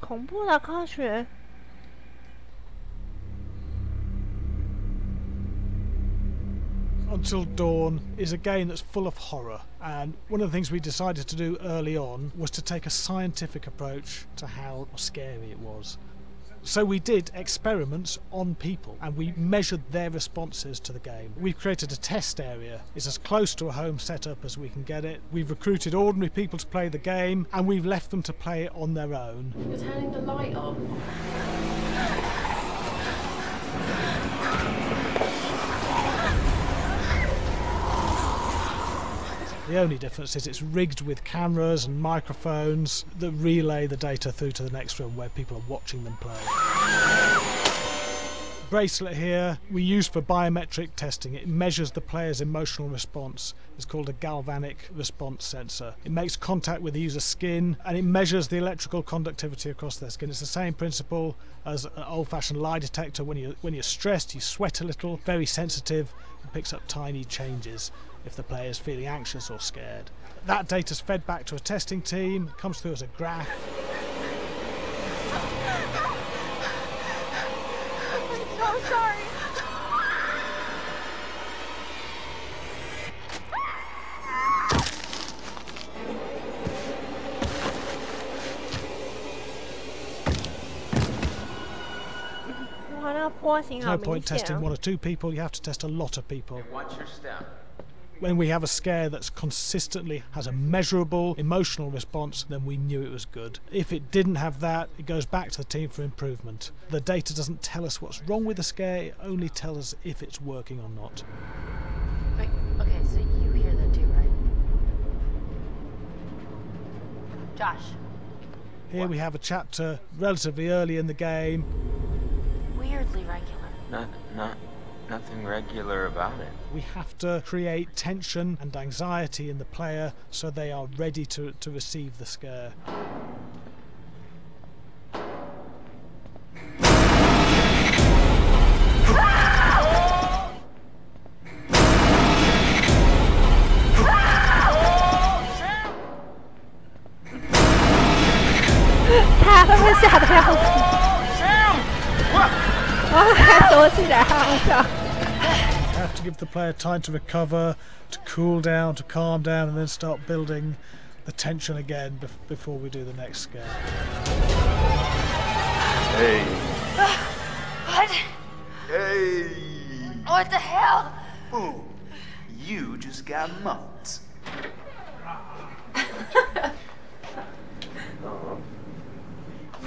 恐怖的科学。 Until Dawn is a game that's full of horror, and one of the things we decided to do early on was to take a scientific approach to how scary it was. So we did experiments on people and we measured their responses to the game. We've created a test area. It's as close to a home setup as we can get it. We've recruited ordinary people to play the game and we've left them to play it on their own. You're turning the light off. The only difference is it's rigged with cameras and microphones that relay the data through to the next room where people are watching them play. Bracelet here we use for biometric testing. It measures the player's emotional response. It's called a galvanic response sensor. It makes contact with the user's skin and it measures the electrical conductivity across their skin. It's the same principle as an old-fashioned lie detector. When you when you're stressed, you sweat a little. Very sensitive. It picks up tiny changes if the player is feeling anxious or scared. That data's fed back to a testing team, comes through as a graph. I'm sorry. No point testing one or two people, you have to test a lot of people. Watch your step. When we have a scare that's consistently has a measurable emotional response, then we knew it was good. If it didn't have that, it goes back to the team for improvement. The data doesn't tell us what's wrong with the scare, it only tells us if it's working or not. Wait, okay, so you hear that too, right? Josh, Here we have a chapter relatively early in the game. weirdly regular. Not, not, nothing regular about it. We have to create tension and anxiety in the player so they are ready to, to receive the scare. Oh, 他会不会吓得要死？哇，还躲起来，好好笑。 You have to give the player time to recover, to cool down, to calm down, and then start building the tension again bef- before we do the next scare. Hey. What? Hey. What the hell? Boom. You just got mugged.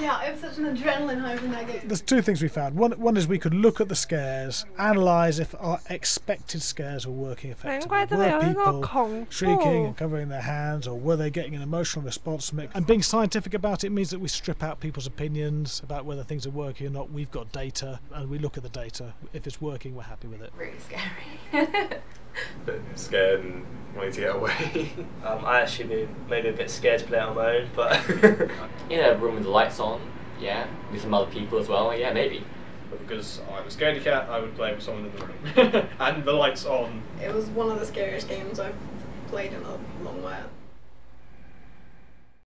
Yeah, it was such an adrenaline high from that game. There's two things we found. One, one is we could look at the scares, analyse if our expected scares were working effectively. Were people shrieking and covering their hands, or were they getting an emotional response? And being scientific about it means that we strip out people's opinions about whether things are working or not. We've got data, and we look at the data. If it's working, we're happy with it. Really scary. scared and wanting to get away. Um, I actually be maybe a bit scared to play it on my own, but In a room with the lights on, yeah, with some other people as well, yeah, maybe. but because I'm a scaredy cat, I would play with someone in the room. and the lights on. It was one of the scariest games I've played in a long while.